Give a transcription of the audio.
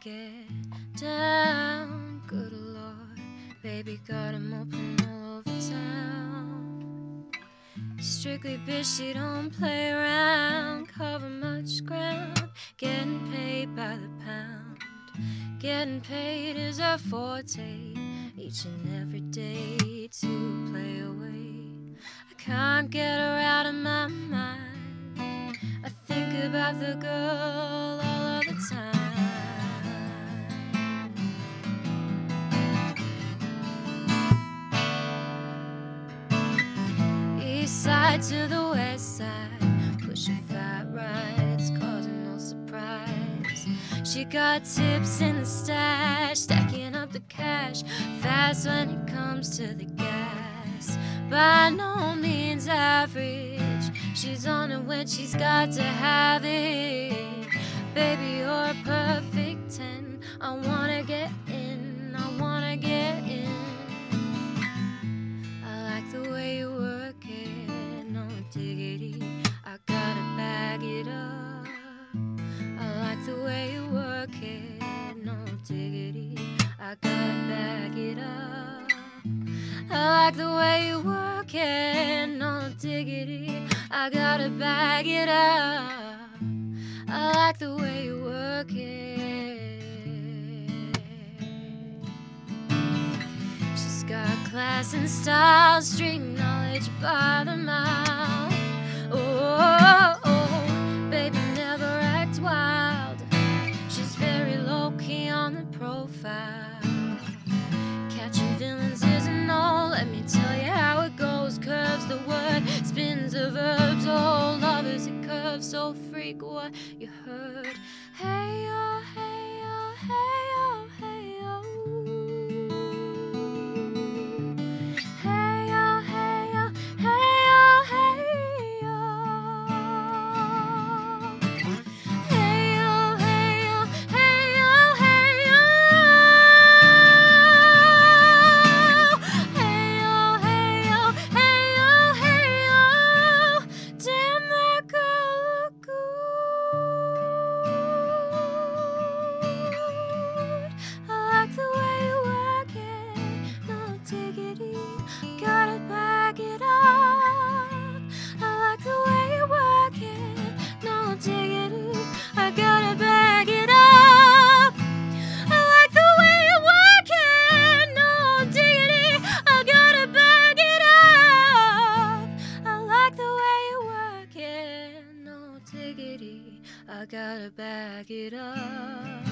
get down. Good Lord, baby got 'em open all over town. Strictly bitch, she don't play around, cover much ground, getting paid by the pound. Getting paid is her forte, each and every day to play away. I can't get her out of my mind. I think about the girl to the west side, pushing fat rides, causing no surprise. She got tips in the stash, stacking up the cash, fast when it comes to the gas. By no means average, she's on it when she's got to have it. Baby, you're a perfect 10. I wanna I like the way you work it, no diggity. I gotta bag it up. I like the way you work it. She's got class and style, street knowledge by the mile. A curve, so freak what you heard. Hey, I gotta back it up.